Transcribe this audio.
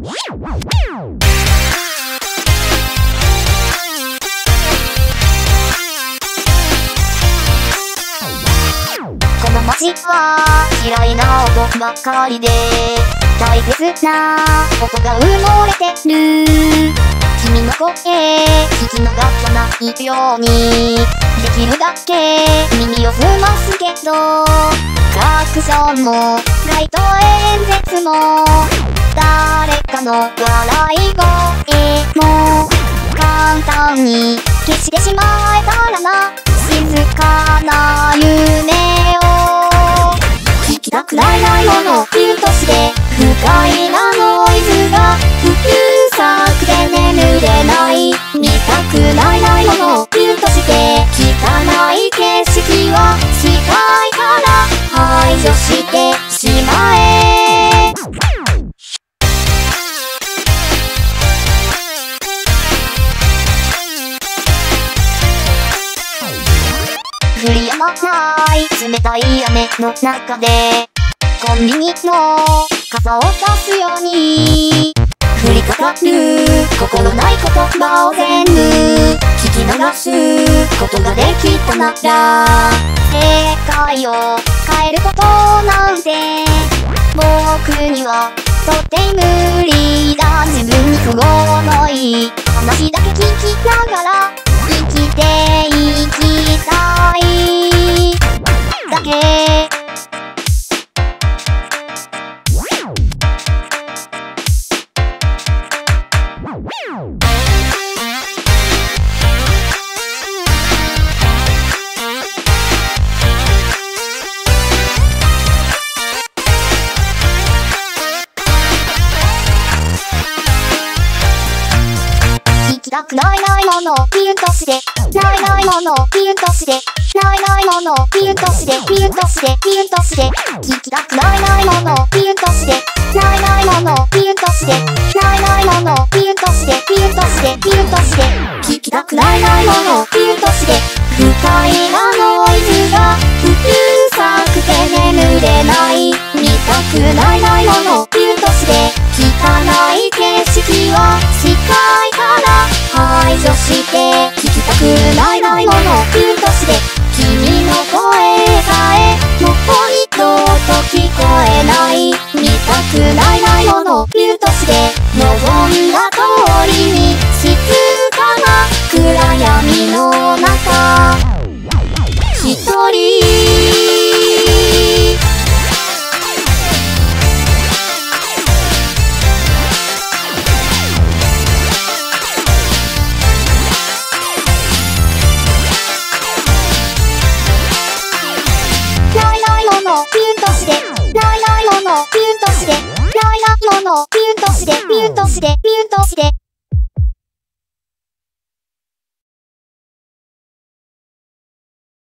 この街は嫌いな音ばっかりで大切な音が埋もれてる。君の声聞き逃さな。いようにできる。だけ耳を澄ますけど。アクションもライト演説も。誰かの笑い声も簡単に消してしまえたらな静かな夢を聞きたくないないものビューとして不快なノイズがうるさくて眠れない見たくないないものビューとして汚い景色は視界から排除してない冷たい雨の中でコンビニの傘を差すように降りかかる心ない言葉を全部聞き流すことができたなら世界を変えることなんて僕にはとって無理だ。自分に都合のいい話だけ聞きながら聞きたくないないものミュートしてないないものミュートしてないないものミュートしてミュートしてミュートして聞きたくないないものミューないないものミュートして不快なノイズがうるさくて眠れない。見たくないないものミュートして汚い景色は視界から排除して聞きたくないないものミュートして君の声さえもう一度と聞こえない。見たくないないものミュートして望んだしてないないものミュートしてミュートしてミュートして